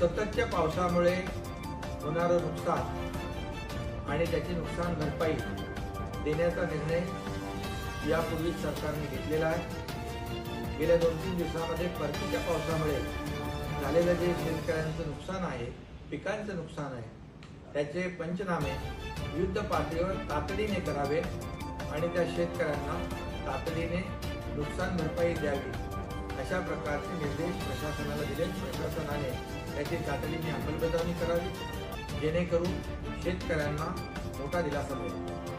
सततच्या पावसामुळे होणारं नुकसान आणि त्याची नुकसान भरपाई देण्याचा निर्णय यापूर्वीच सरकारने घेतलेला आहे. गेल्या दोन तीन दिवसामध्ये परतीच्या पावसामुळे झालेलं जे शेतकऱ्यांचं नुकसान आहे पिकांचं नुकसान आहे त्याचे पंचनामे युद्ध पातळीवर तातडीने करावे आणि त्या शेतकऱ्यांना तातडीने नुकसान भरपाई द्यावी अशा प्रकारचे निर्देश प्रशासनाला दिले प्रशासनाने त्याची तातडीने अंमलबजावणी करावी. जेणेकरून शेतकऱ्यांना मोठा दिलासा मिळेल.